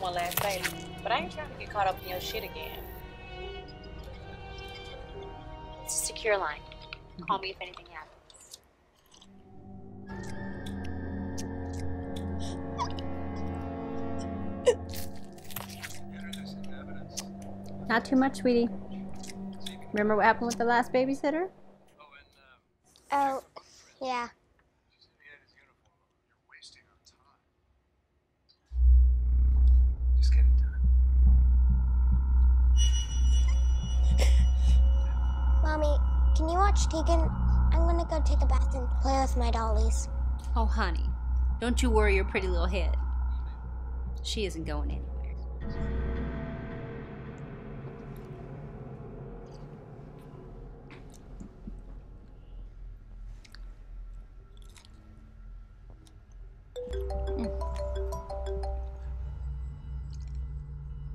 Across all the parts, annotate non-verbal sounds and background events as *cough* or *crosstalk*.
one last favor, but I ain't trying to get caught up in your shit again. It's a secure line. Mm-hmm. Call me if anything happens. Not too much, sweetie. Remember what happened with the last babysitter? Can you watch Tegan? I'm gonna go take a bath and play with my dollies. Oh, honey, don't you worry your pretty little head. She isn't going anywhere.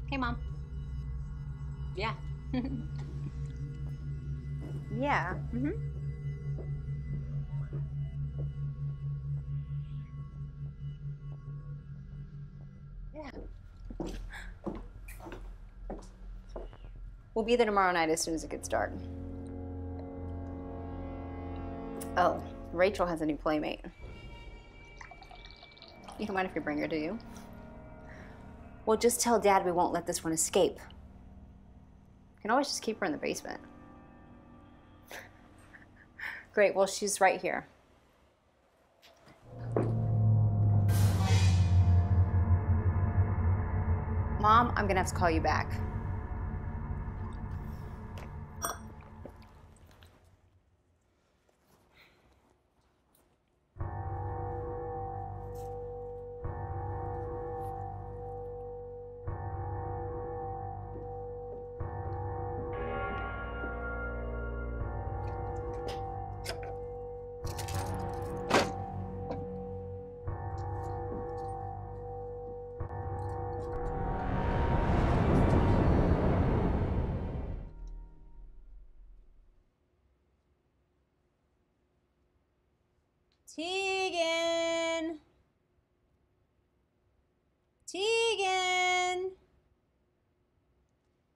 Hey, Mom. Yeah. *laughs* yeah. Mm-hmm. Yeah. We'll be there tomorrow night as soon as it gets dark. Oh, Rachel has a new playmate. You don't mind if you bring her, do you? Well, just tell Dad we won't let this one escape. You can always just keep her in the basement. Great, well, she's right here. Mom, I'm gonna have to call you back.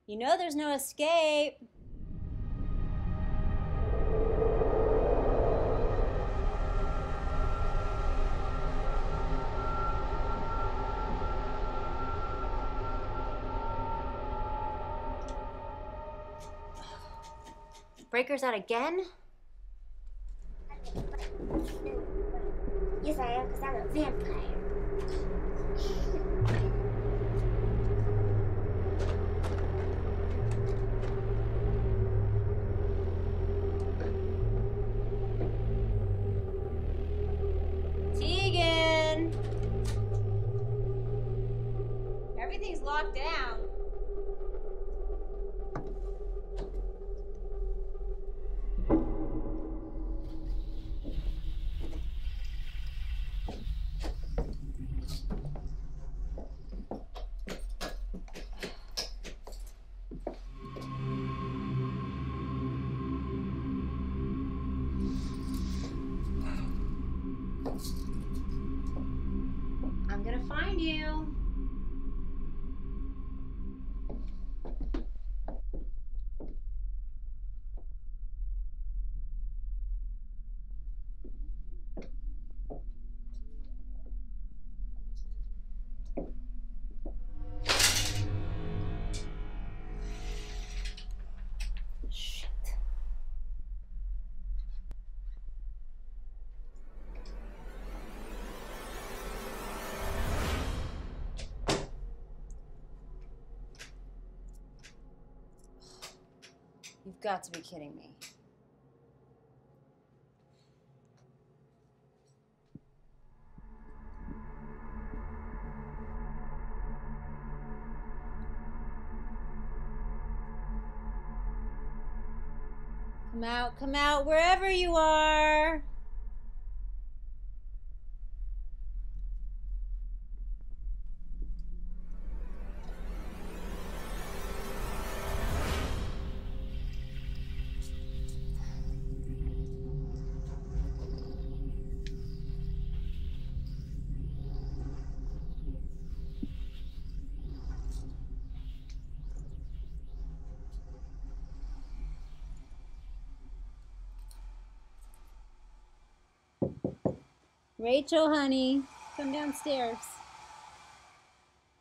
You know there's no escape. Breaker's out again? Yes, I am, because I'm a vampire. Locked down. You've got to be kidding me. Come out, come out, wherever you are. Rachel, honey, come downstairs.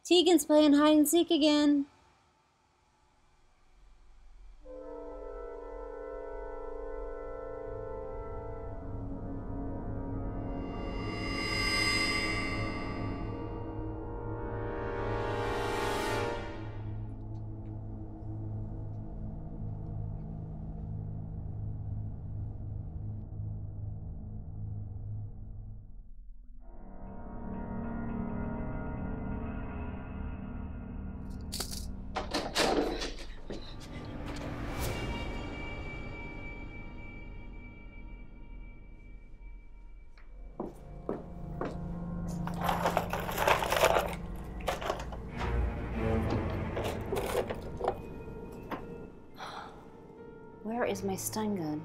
Tegan's playing hide and seek again. Where is my stun gun?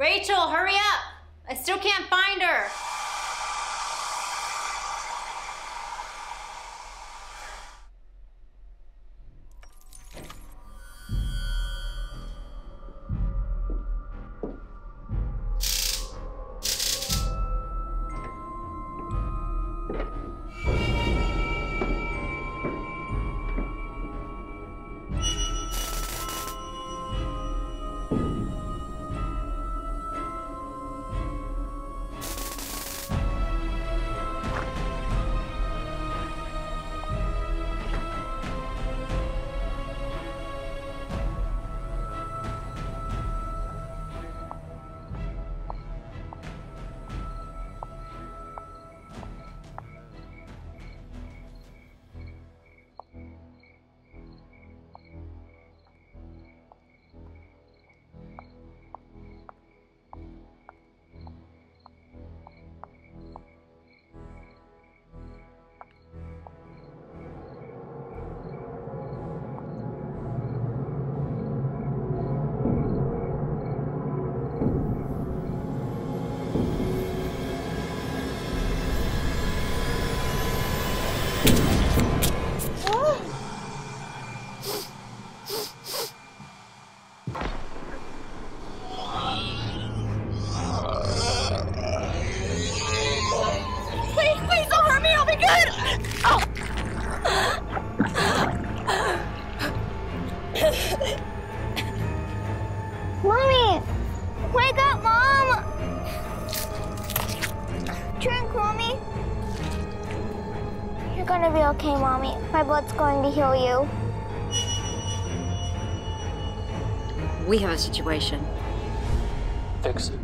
Rachel, hurry up! I still can't find her. Gonna be okay, Mommy. My blood's going to heal you. We have a situation. Fix it.